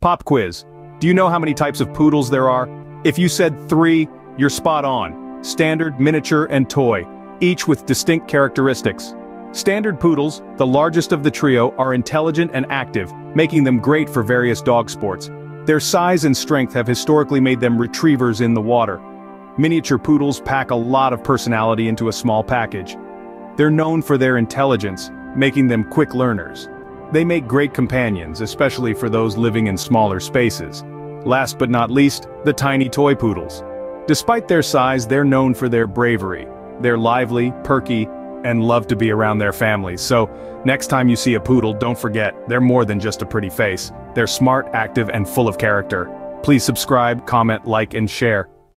Pop quiz. Do you know how many types of poodles there are? If you said three, you're spot on. Standard, miniature, and toy, each with distinct characteristics. Standard poodles, the largest of the trio, are intelligent and active, making them great for various dog sports. Their size and strength have historically made them retrievers in the water. Miniature poodles pack a lot of personality into a small package. They're known for their intelligence, making them quick learners. They make great companions, especially for those living in smaller spaces. Last but not least, the tiny toy poodles. Despite their size, they're known for their bravery. They're lively, perky, and love to be around their families, so next time you see a poodle, don't forget, they're more than just a pretty face. They're smart, active, and full of character. Please subscribe, comment, like, and share.